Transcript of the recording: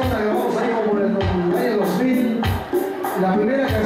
canción la grabamos ahí como en los años 2000. La primera canción.